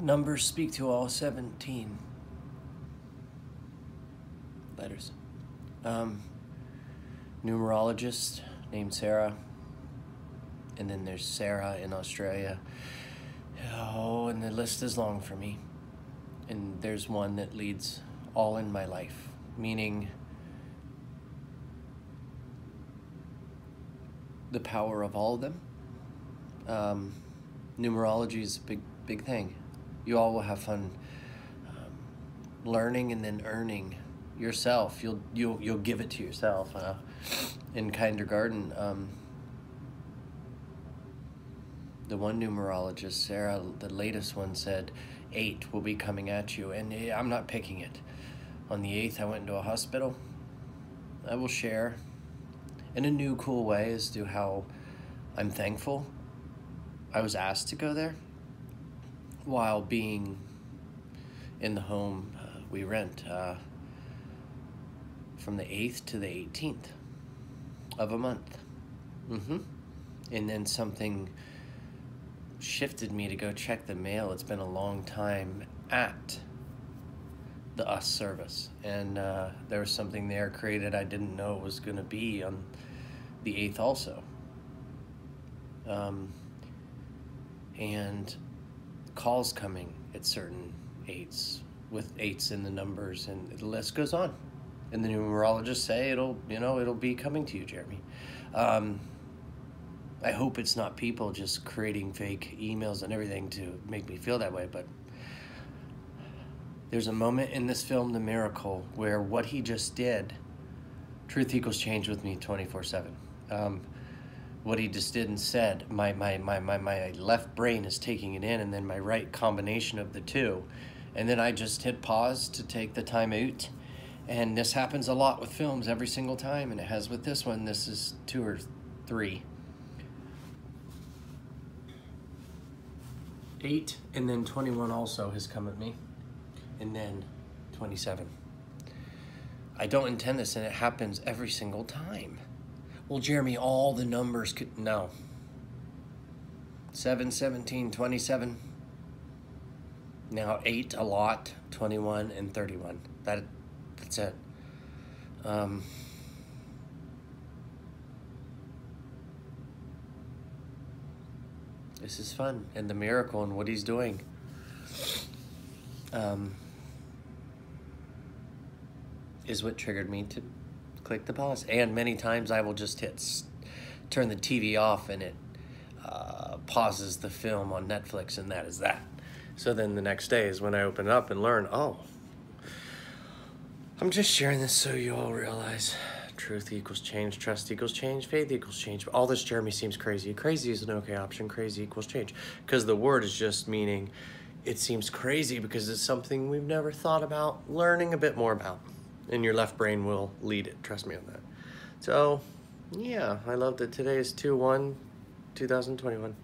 Numbers speak to all 17 letters. Um, numerologist named Sarah. And then there's Sarah in Australia. Oh, and the list is long for me. And there's one that leads all in my life, meaning the power of all of them. Um, numerology is a big, big thing. You all will have fun um, learning and then earning yourself. You'll you'll you'll give it to yourself. Uh, in kindergarten, um, the one numerologist, Sarah, the latest one said, eight will be coming at you, and eh, I'm not picking it. On the eighth, I went into a hospital. I will share in a new, cool way as to how I'm thankful I was asked to go there while being in the home uh, we rent. Uh, from the 8th to the 18th of a month. Mm-hmm. And then something shifted me to go check the mail. It's been a long time at the US service. And uh, there was something there created I didn't know it was going to be on the 8th also. Um, and calls coming at certain eights with eights in the numbers, and the list goes on. And the numerologists say it'll you know it'll be coming to you jeremy. Um, i hope it's not people just creating fake emails and everything to make me feel that way but there's a moment in this film the miracle where what he just did truth equals change with me 24 7 um, what he just did and said my, my, my, my, my left brain is taking it in and then my right combination of the two and then i just hit pause to take the time out and this happens a lot with films every single time, and it has with this one. This is two or three. Eight, and then 21 also has come at me, and then 27. I don't intend this, and it happens every single time. Well, Jeremy, all the numbers could. No. 7, 17, 27. Now 8 a lot, 21, and 31. That that's it. Um, this is fun and the miracle and what he's doing. Um, is what triggered me to click the pause. And many times I will just hit turn the TV off and it uh, pauses the film on Netflix, and that is that. So then the next day is when I open it up and learn, oh, I'm just sharing this so you all realize truth equals change, trust equals change, faith equals change. All this Jeremy seems crazy. Crazy is an okay option. Crazy equals change. Because the word is just meaning it seems crazy because it's something we've never thought about learning a bit more about. And your left brain will lead it. Trust me on that. So, yeah, I love that today is 2 1 2021.